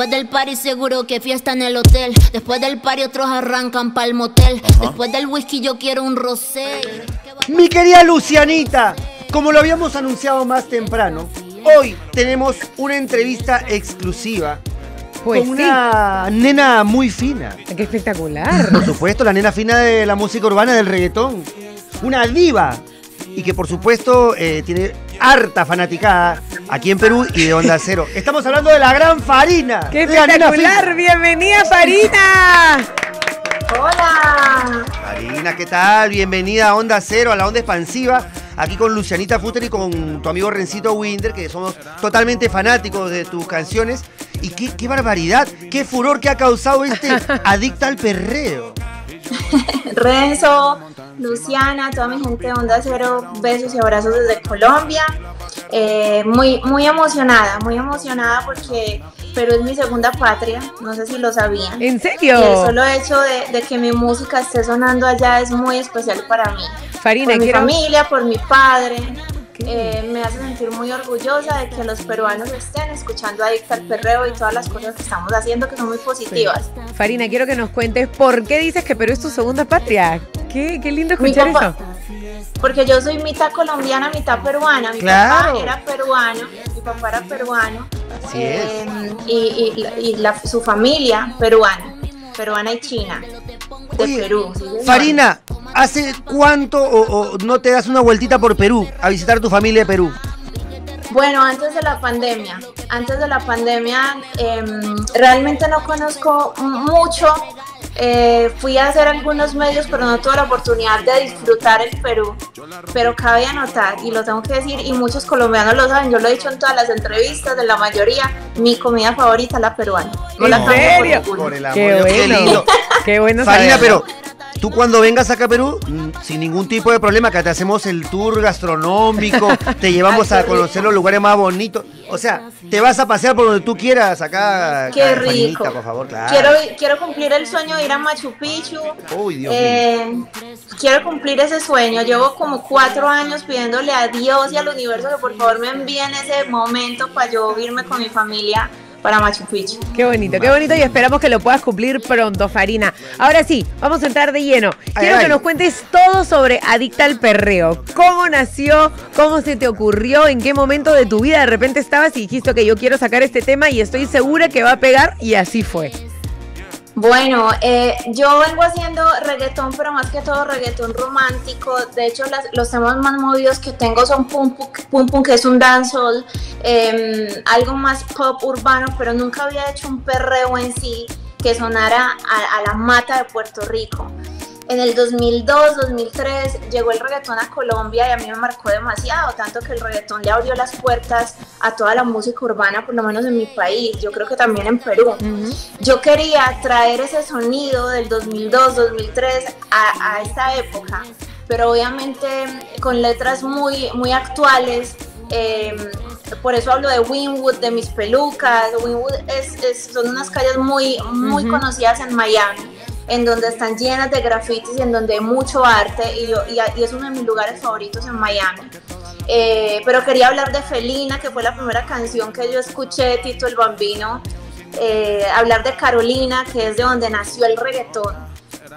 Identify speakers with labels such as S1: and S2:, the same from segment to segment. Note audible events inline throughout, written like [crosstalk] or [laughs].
S1: Después del party seguro que fiesta en el hotel. Después del party otros arrancan pa'l motel. Después del whisky yo quiero un rosé.
S2: Mi querida Lucianita, como lo habíamos anunciado más temprano, hoy tenemos una entrevista exclusiva
S3: Pues
S2: con
S3: sí.
S2: una nena muy fina.
S3: Qué espectacular.
S2: Por supuesto, la nena fina de la música urbana del reggaetón. Una diva. Y que por supuesto eh, tiene harta fanaticada aquí en Perú y de Onda Cero. Estamos hablando de la gran Farina.
S3: ¡Qué espectacular! ¡Bienvenida, Farina!
S4: Hola.
S2: Farina, ¿qué tal? Bienvenida a Onda Cero, a la Onda Expansiva. Aquí con Lucianita Futter y con tu amigo Rencito Winder, que somos totalmente fanáticos de tus canciones. Y qué, qué barbaridad, qué furor que ha causado este [laughs] adicta al perreo. [laughs]
S4: Renzo, Luciana, toda mi gente de Onda Cero, besos y abrazos desde Colombia. Eh, muy, muy emocionada, muy emocionada porque Perú es mi segunda patria, no sé si lo sabían.
S3: ¿En
S4: Y el
S3: serio?
S4: solo hecho de, de que mi música esté sonando allá es muy especial para mí.
S3: Farina,
S4: por mi
S3: quiero...
S4: familia, por mi padre. Eh, me hace sentir muy orgullosa de que los peruanos estén escuchando Adicta al Perreo y todas las cosas que estamos haciendo que son muy positivas.
S3: Farina, quiero que nos cuentes por qué dices que Perú es tu segunda patria. Qué, qué lindo escuchar
S4: papá-
S3: eso.
S4: Porque yo soy mitad colombiana, mitad peruana. Mi
S2: Claro.
S4: papá era peruano, mi papá era peruano.
S2: Así
S4: eh, Y, y la- y la- su familia peruana, peruana y china, de
S2: Oye,
S4: Perú.
S2: Farina, ¿hace cuánto o, o no te das una vueltita por Perú a visitar tu familia de Perú?
S4: Bueno, antes de la pandemia, antes de la pandemia em, realmente no conozco mucho. Eh, fui a hacer algunos medios, pero no tuve la oportunidad de disfrutar el Perú. Pero cabe anotar, y lo tengo que decir, y muchos colombianos lo saben, yo lo he dicho en todas las entrevistas, de la mayoría, mi comida favorita es la peruana. No la
S3: ¿En
S4: por
S3: serio?
S4: ninguna.
S2: Por el amor
S3: Qué
S2: Dios, qué
S3: bueno. Qué bueno
S2: Farina, pero tú cuando vengas acá a Perú, mm, sin ningún tipo de problema, que te hacemos el tour gastronómico, te [laughs] llevamos a conocer los lugares más bonitos. O sea, te vas a pasear por donde tú quieras acá.
S4: Qué rico.
S2: Por favor, claro.
S4: Quiero, quiero cumplir el sueño de ir a Machu Picchu.
S2: Uy, Dios
S4: Eh, quiero cumplir ese sueño. Llevo como cuatro años pidiéndole a Dios y al universo que por favor me envíen ese momento para yo irme con mi familia para Machu Picchu.
S3: Qué bonito, qué bonito y esperamos que lo puedas cumplir pronto, Farina. Ahora sí, vamos a entrar de lleno. Quiero
S2: ay.
S3: que nos cuentes todo sobre Adicta al Perreo. ¿Cómo nació? ¿Cómo se te ocurrió? ¿En qué momento de tu vida de repente estabas y dijiste que yo quiero sacar este tema y estoy segura que va a pegar? Y así fue.
S4: Bueno, eh, yo vengo haciendo reggaetón, pero más que todo reggaetón romántico. De hecho, las- los temas más movidos que tengo son Pum Pum, Pum que es un dancehall, eh, algo más pop urbano, pero nunca había hecho un perreo en sí que sonara a la mata de Puerto Rico. En el 2002, 2003 llegó el reggaetón a Colombia y a mí me marcó demasiado, tanto que el reggaetón le abrió las puertas a toda la música urbana, por lo menos en mi país, yo creo que también en Perú. Yo quería traer ese sonido del 2002, 2003 a, a esta época, pero obviamente con letras muy, muy actuales. eh, por eso hablo de Winwood, de mis pelucas. Winwood es, es- son unas calles muy, muy conocidas en Miami, en donde están llenas de grafitis y en donde hay mucho arte. Y, yo- y y es uno de mis lugares favoritos en Miami. Eh, pero quería hablar de Felina, que fue la primera canción que yo escuché Tito el Bambino. Eh, hablar de Carolina, que es de donde nació el reggaetón.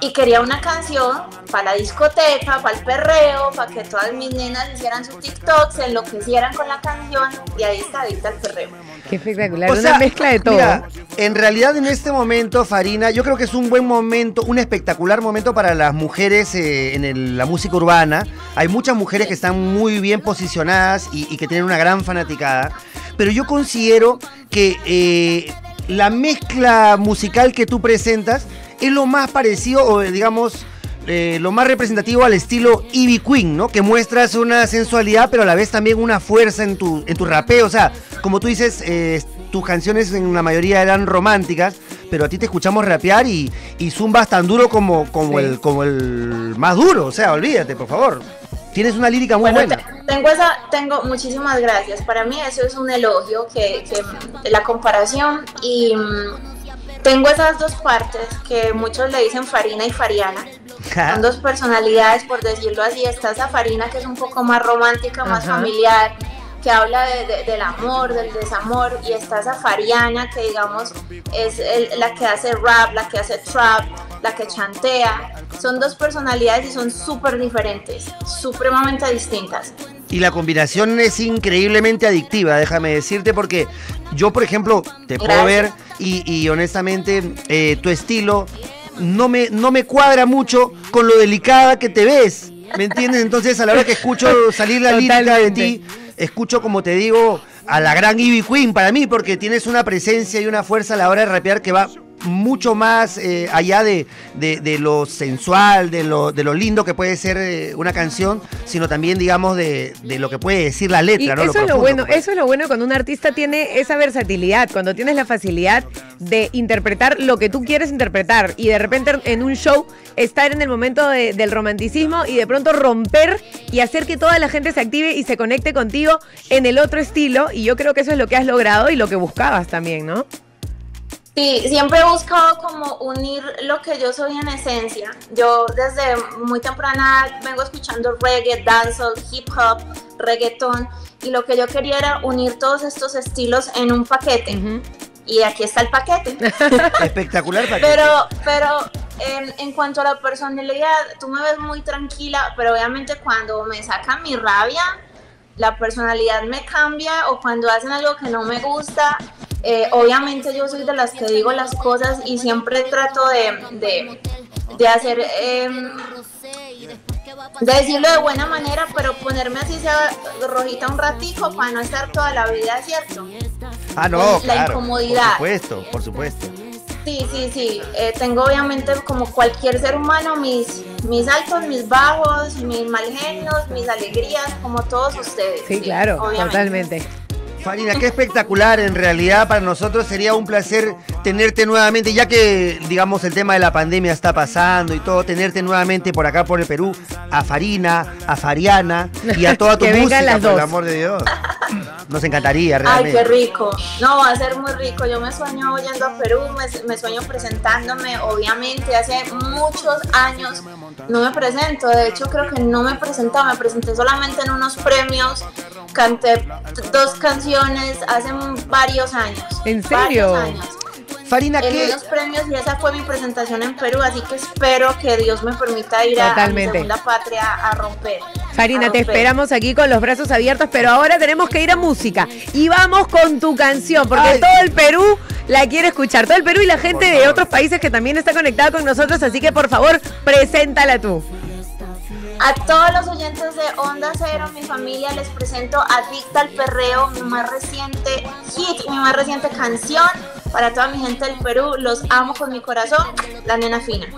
S4: Y quería una canción para la discoteca, para el perreo, para que todas mis nenas hicieran sus TikToks, se enloquecieran con la canción. Y ahí está adicta al perreo.
S3: Qué espectacular,
S2: O
S3: una
S2: sea,
S3: mezcla de todo.
S2: mira, en realidad en este momento, Farina, yo creo que es un buen momento, un espectacular momento para las mujeres eh, en el- la música urbana. Hay muchas mujeres que están muy bien posicionadas y, y que tienen una gran fanaticada. Pero yo considero que eh, la mezcla musical que tú presentas es lo más parecido, o digamos, eh, lo más representativo al estilo Ivy Queen, ¿no? Que muestras una sensualidad, pero a la vez también una fuerza en tu, en tu rapeo. O sea, como tú dices, eh, tus canciones en la mayoría eran románticas, pero a ti te escuchamos rapear y, y zumbas tan duro como, como,
S3: Sí.
S2: el, como el más duro. O sea, olvídate, por favor. Tienes una lírica muy
S4: Bueno,
S2: buena.
S4: te- tengo esa, tengo muchísimas gracias. Para mí eso es un elogio que, que la comparación y mm, tengo esas dos partes que muchos le dicen Farina y Fariana. Son dos personalidades, por decirlo así. Está esa Farina que es un poco más romántica, más
S3: Ajá.
S4: familiar, que habla del amor, del desamor, y está esa Fariana que digamos es la que hace rap, la que hace trap, la que chantea. Son dos personalidades y son súper diferentes, supremamente distintas.
S2: Y la combinación es increíblemente adictiva, déjame decirte, porque yo, por ejemplo, te puedo ver y, honestamente eh, tu estilo no me, no me cuadra mucho con lo delicada que te ves. ¿Me entiendes? Entonces, a la hora que escucho salir la lírica de ti, escucho, como te digo, a la gran Ivy Queen para mí, porque tienes una presencia y una fuerza a la hora de rapear que va mucho más eh, allá de, de, lo sensual, de lo, de lo lindo que puede ser eh, una canción, sino también, digamos, de, de, lo que puede decir la letra. ¿no?
S3: Eso, es lo bueno, pues. eso es lo bueno cuando un artista tiene esa versatilidad, cuando tienes la facilidad de interpretar lo que tú quieres interpretar y de repente en un show estar en el momento del romanticismo y de pronto romper y hacer que toda la gente se active y se conecte contigo en el otro estilo. Y yo creo que eso es lo que has logrado y lo que buscabas también, ¿no?
S4: Sí, siempre he buscado como unir lo que yo soy en esencia. Yo desde muy temprana vengo escuchando reggae, dancehall, hip hop, reggaeton y lo que yo quería era unir todos estos estilos en un paquete. Y aquí está el paquete. [laughs]
S2: Espectacular paquete.
S4: Pero, pero en, en, cuanto a la personalidad, tú me ves muy tranquila, pero obviamente cuando me saca mi rabia, la personalidad me cambia o cuando hacen algo que no me gusta, eh, obviamente yo soy de las que digo las cosas y siempre trato de, de, hacer, em, de decirlo de buena manera, pero ponerme así sea rojita un ratico para no estar toda la vida, ¿cierto?
S2: Ah, no,
S4: la incomodidad.
S2: Por supuesto, por supuesto.
S4: Sí, sí, sí. Eh, tengo obviamente como cualquier ser humano mis, mis altos, mis bajos, mis mal genios, mis alegrías, como todos ustedes.
S3: Sí, claro, totalmente.
S2: Farina, qué espectacular. En realidad para nosotros sería un placer tenerte nuevamente, ya que digamos el tema de la pandemia está pasando y todo, tenerte nuevamente por acá por el Perú, a Farina, a Fariana y a [laughs] toda tu música, por el amor de Dios. [laughs] Nos encantaría realmente.
S4: Ay, qué rico. No, va a ser muy rico. Yo me sueño yendo a Perú, me, me sueño presentándome, obviamente, hace muchos años no me presento. De hecho, creo que no me presentaba, me presenté solamente en unos premios canté dos canciones hace varios años.
S3: ¿En serio?
S2: Farina,
S4: en
S2: ¿qué?
S4: los premios y esa fue mi presentación en Perú, así que espero que Dios me permita ir a, mi segunda patria a romper.
S3: Farina, te esperamos aquí con los brazos abiertos, pero ahora tenemos que ir a música. Y vamos con tu canción, porque todo el Perú la quiere escuchar. Todo el Perú y la gente de otros países que también está conectada con nosotros, así que por favor, preséntala tú.
S4: A todos los oyentes de Onda Cero, mi familia, les presento Adicta al Perreo, mi más reciente hit, mi más reciente canción. Para toda mi gente del Perú, los amo con mi corazón, la nena fina.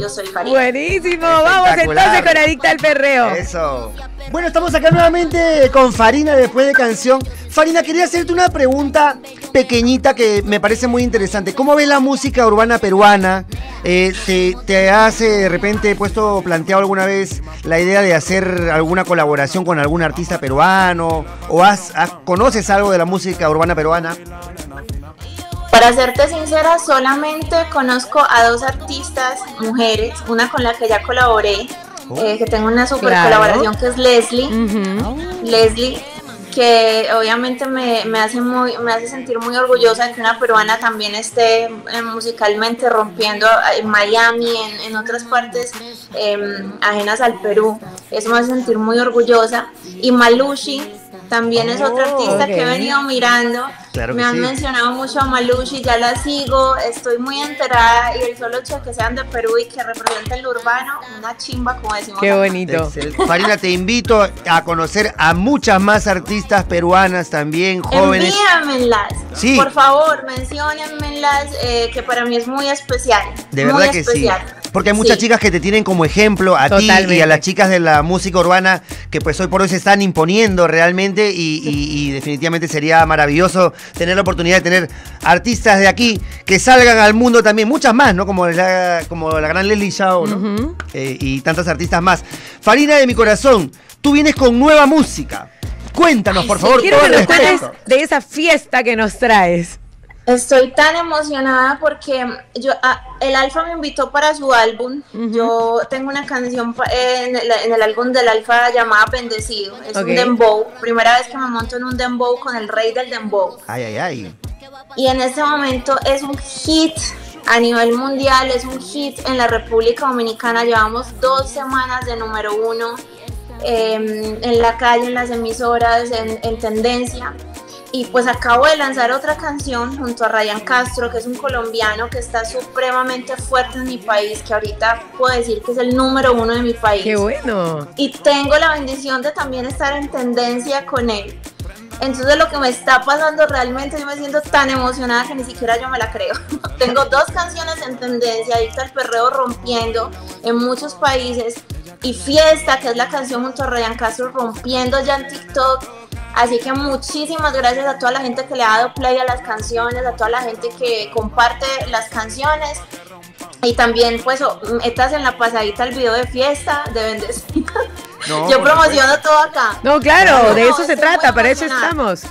S4: Yo soy Farina.
S3: Buenísimo, vamos entonces con Adicta al Perreo.
S2: Eso. Bueno, estamos acá nuevamente con Farina después de canción. Farina, quería hacerte una pregunta pequeñita que me parece muy interesante. ¿Cómo ves la música urbana peruana? Eh, te, ¿Te has de repente puesto, planteado alguna vez la idea de hacer alguna colaboración con algún artista peruano? ¿O has, conoces algo de la música urbana peruana?
S4: Para serte sincera, solamente conozco a dos artistas mujeres, una con la que ya colaboré, oh. eh, que tengo una super colaboración que es Leslie. Leslie que obviamente me, hace muy, me hace sentir muy orgullosa de que una peruana también esté eh, musicalmente rompiendo en Miami, en, en otras partes em, ajenas al Perú. Eso me hace sentir muy orgullosa. Y Malushi, también es otra oh, artista que he venido mirando. Me han mencionado mucho a Malushi, ya la sigo, estoy muy enterada y el solo hecho de que sean de Perú y que representen lo urbano, una chimba como decimos.
S3: Qué bonito.
S2: Farina, te invito a conocer a muchas más artistas peruanas también, jóvenes.
S4: Envíamenlas. Sí. Por favor, menciónenmelas, eh, que para mí es muy especial.
S2: De verdad que sí. Porque hay muchas chicas que te tienen como ejemplo a ti y a las chicas de la música urbana que pues hoy por hoy se están imponiendo realmente y, definitivamente sería maravilloso tener la oportunidad de tener artistas de aquí que salgan al mundo también, muchas más, ¿no? Como la, como la gran Leslie Shaw, ¿no? Eh, y tantas artistas más. Farina de mi corazón, tú vienes con nueva música. Cuéntanos, por favor,
S3: quiero que nos de esa fiesta que nos traes.
S4: Estoy tan emocionada porque yo ah, el Alfa me invitó para su álbum. Yo tengo una canción pa- en el, en el álbum del Alfa llamada Bendecido. Es un dembow. Primera vez que me monto en un dembow con el rey del dembow.
S2: Ay, ay, ay.
S4: Y en este momento es un hit a nivel mundial, es un hit en la República Dominicana. Llevamos dos semanas de número uno eh, en la calle, en las emisoras, en, en tendencia. Y pues acabo de lanzar otra canción junto a Ryan Castro, que es un colombiano que está supremamente fuerte en mi país, que ahorita puedo decir que es el número uno de mi país
S3: Qué bueno.
S4: y tengo la bendición de también estar en tendencia con él. Entonces lo que me está pasando realmente, yo me siento tan emocionada que ni siquiera yo me la creo. [laughs] tengo dos canciones en tendencia, Adicta al Perreo rompiendo en muchos países y Fiesta, que es la canción junto a Ryan Castro rompiendo ya en TikTok. Así que muchísimas gracias a toda la gente que le ha dado play a las canciones, a toda la gente que comparte las canciones. Y también, pues, o- metas en la pasadita el video de fiesta, de bendecida.
S2: No, [laughs]
S4: Yo promociono todo acá.
S3: No, claro,
S4: No,
S3: de eso
S4: no,
S3: se trata, para eso estamos.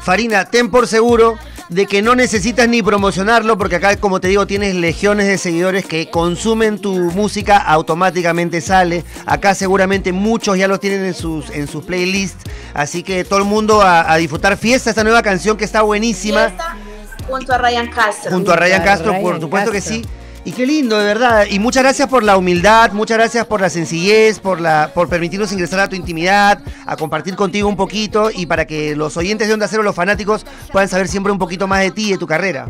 S2: Farina, ten por seguro de que no necesitas ni promocionarlo porque acá, como te digo, tienes legiones de seguidores que consumen tu música, automáticamente sale. Acá seguramente muchos ya los tienen en sus, en sus playlists. Así que todo el mundo a, a disfrutar fiesta, esta nueva canción que está buenísima.
S4: Fiesta junto a Ryan Castro.
S2: Junto a Ryan
S3: a
S2: Castro,
S3: Ryan
S2: por supuesto
S3: Castro.
S2: que sí. Y qué lindo, de verdad. Y muchas gracias por la humildad, muchas gracias por la sencillez, por, la, por permitirnos ingresar a tu intimidad, a compartir contigo un poquito y para que los oyentes de Onda Cero, los fanáticos, puedan saber siempre un poquito más de ti y de tu carrera.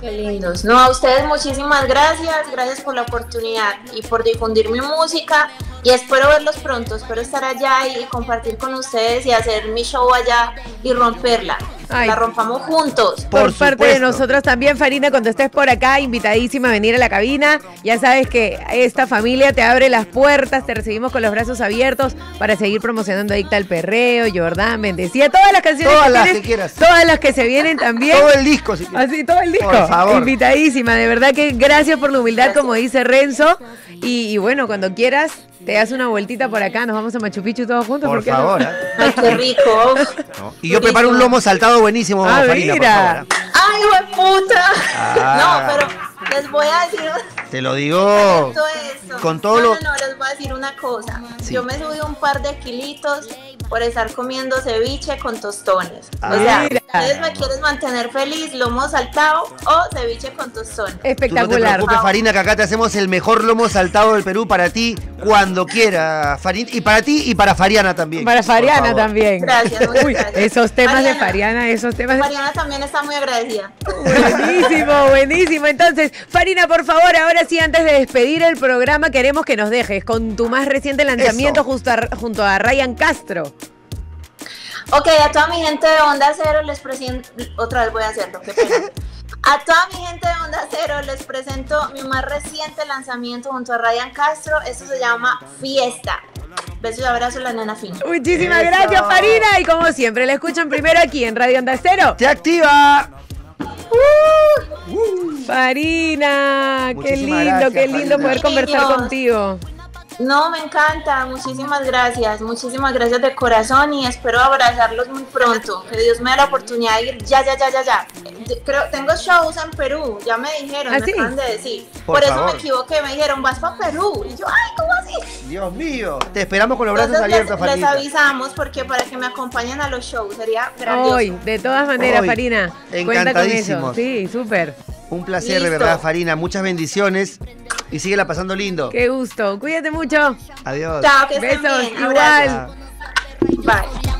S4: Qué lindos. No, a ustedes muchísimas gracias. Gracias por la oportunidad y por difundir mi música. Y espero verlos pronto. Espero estar allá y compartir con ustedes y hacer mi show allá y romperla.
S3: Ay.
S4: La rompamos juntos.
S3: Por,
S2: Por
S3: parte de nosotros también, Farina, cuando estés por acá, invitadísima a venir a la cabina. Ya sabes que esta familia te abre las puertas, te recibimos con los brazos abiertos para seguir promocionando Adicta al Perreo, Jordán, Bendecida, todas las canciones
S2: Todas
S3: que
S2: las
S3: tienes,
S2: que quieras.
S3: todas las que se vienen también.
S2: Todo el disco, si quieres.
S3: Así, todo el disco.
S2: Por favor.
S3: Invitadísima, de verdad que gracias por la humildad,
S4: Gracias.
S3: como dice Renzo. Y, y bueno, cuando quieras, te das una vueltita por acá, nos vamos a Machu Picchu todos juntos.
S2: Por
S3: qué no?
S2: favor. ¿eh?
S4: Ay, qué rico.
S2: No. Y yo preparo un lomo saltado buenísimo,
S3: Ah,
S2: Farina, por
S3: mira.
S2: favor.
S4: Ay, puta.
S2: Ah.
S4: No, pero les voy a decir.
S2: Te lo digo.
S4: Todo.
S2: Con todo
S4: no,
S2: lo-
S4: No, no, les voy a decir una cosa.
S2: Sí.
S4: Yo me subí un par de kilitos por estar comiendo ceviche con tostones.
S2: Ah.
S4: o sea,
S3: Mira.
S4: ustedes me quieren mantener feliz, lomo saltado o ceviche con tostones.
S2: Tú no te
S3: Espectacular.
S2: preocupes, Farina, que acá te hacemos el mejor lomo saltado del Perú para ti cuando quieras, Farina. Y para ti y para Fariana también.
S3: Para Fariana también.
S4: Gracias, muchas [laughs]
S3: Uy,
S4: gracias.
S3: esos temas de. Fariana, esos temas de...
S4: Mariana también está muy agradecida.
S3: Buenísimo, [laughs] buenísimo. Entonces, Farina, por favor, ahora sí, antes de despedir el programa, queremos que nos dejes con tu más reciente lanzamiento
S2: Eso.
S3: justo a- junto a Ryan Castro.
S4: Ok, a toda mi gente de Onda Cero les presento, otra vez voy a hacerlo, qué pena. A toda mi gente de Onda Cero les presento mi más reciente lanzamiento junto a Ryan Castro, esto se llama Fiesta. Besos y abrazos, la nena fina.
S3: Muchísimas
S2: Eso.
S3: gracias, Farina. Y como siempre, la escuchan primero aquí en Radio Onda Cero.
S2: ¡Te activa!
S3: Farina, qué lindo,
S2: gracias,
S3: qué lindo
S2: Farina.
S3: poder conversar
S4: Niños.
S3: contigo.
S4: No, me encanta, muchísimas gracias, muchísimas gracias de corazón y espero abrazarlos muy pronto, que Dios me dé la oportunidad de ir ya, ya, ya, ya, ya. Creo, tengo shows en Perú, ya me dijeron,
S3: ¿Ah,
S4: me
S3: sí?
S4: acaban de decir.
S2: Por
S4: Por, eso
S2: favor.
S4: me equivoqué, me dijeron, vas para Perú. Y yo, ay, ¿cómo así?
S2: Dios mío. Te esperamos con los brazos
S4: Entonces
S2: abiertos,
S4: les, les avisamos porque para que me acompañen a los shows sería grandioso.
S3: Hoy, de todas maneras,
S2: Hoy.
S3: Farina. Cuenta con eso. Sí, súper.
S2: Un placer, de verdad, Farina. Muchas bendiciones. Y síguela pasando lindo.
S3: Qué gusto. Cuídate mucho.
S2: Adiós.
S4: Chao, que
S3: Besos,
S4: bien.
S3: igual.
S4: Bye.